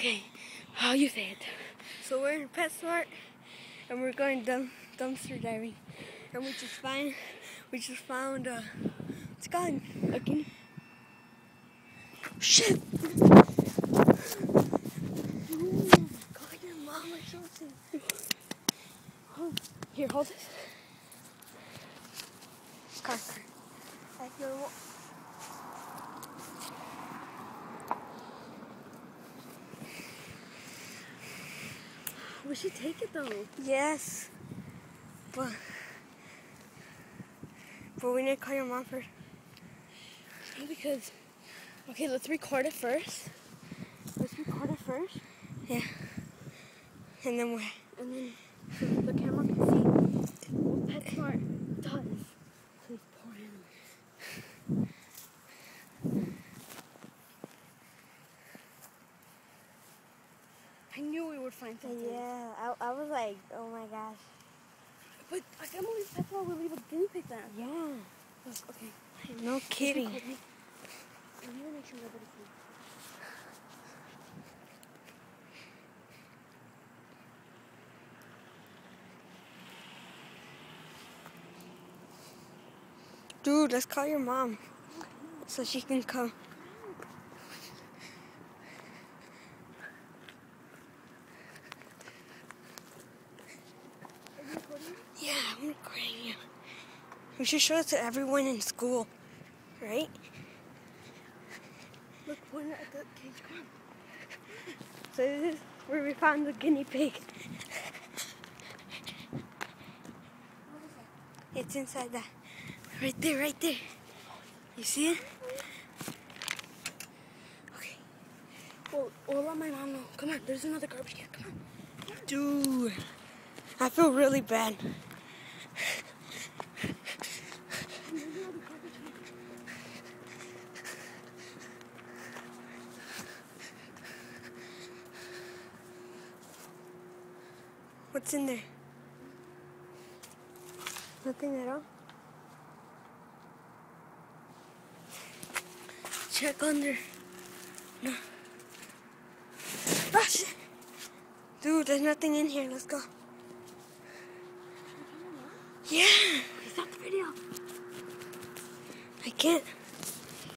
Okay, how you say it? So we're in PetSmart and we're going dump, dumpster diving. And we just find we just found uh it's gone. A guinea. Shit! Call your mom or. Here, hold this. Car. Like your We should take it though. Yes. But but we need to call your mom first. Because okay, let's record it first. Let's record it first, Yeah. And then we and then so the camera can see what PetSmart does to these poor animals. I knew we would find something. Yeah, I, I was like, oh my gosh. But I can't believe PetSmart would leave a guinea pig there. Yeah. Look, okay. No kidding. Record me. I need to make sure nobody sees. Dude, let's call your mom so she can come. Are you recording? Yeah, I'm recording. We should show it to everyone in school, right? Look, we're at the cage. Come. So this is where we found the guinea pig. What is that? It's inside that. Right there, right there. You see it? Okay. Well, we'll let my mom know. Come on, there's another garbage can. Come on. Dude, I feel really bad. There's another garbage can. What's in there? Nothing at all. Check under. No. Ah, shit. Dude, there's nothing in here. Let's go. Yeah. Stop the video. I can't.